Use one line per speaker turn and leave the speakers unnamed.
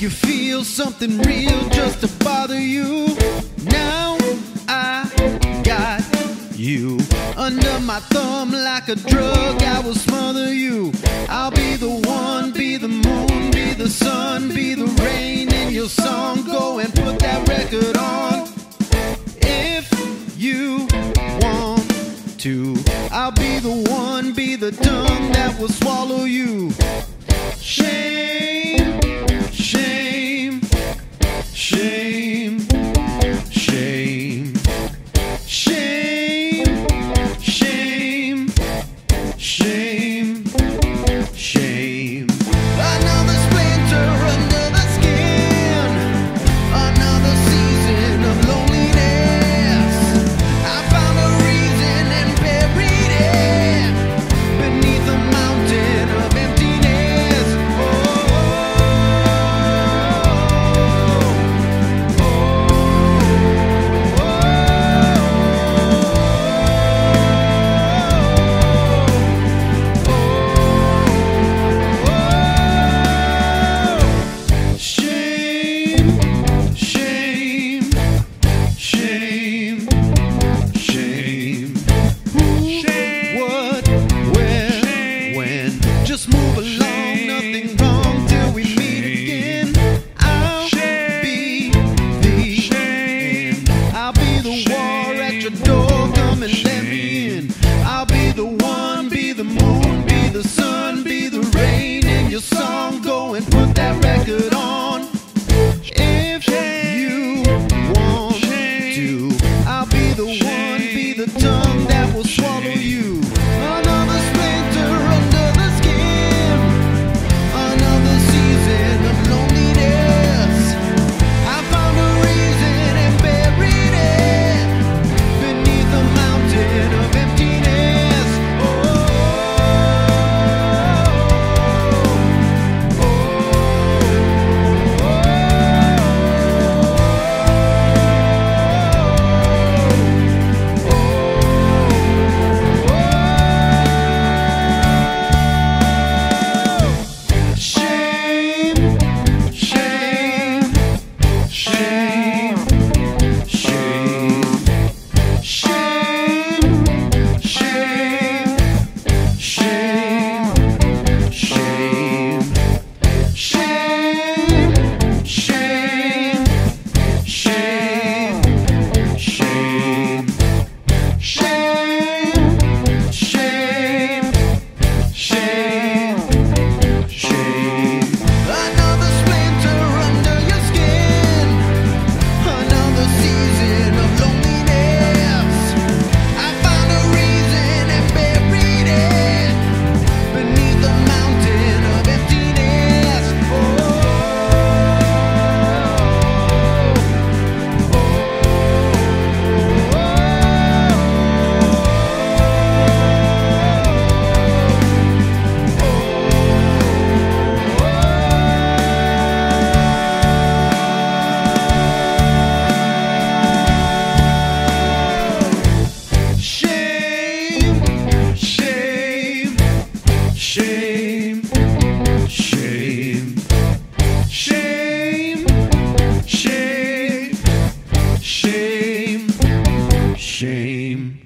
you feel something real just to bother you. Now I got you under my thumb like a drug. I will smother you. I'll be the one, be the moon, be the sun, be the rain in your song. Go and put that record on. If you want to, I'll be the one, be the tongue that will swallow you. Shame, just move along, nothing wrong till we meet again. I'll be the end. I'll be the war at your door, come and let me in. I'll be the one, be the moon, be the sun, be the rain in your song. Go and put that record on. If you want to, I'll be the one, be the done. Shame, shame, shame, shame, shame, shame.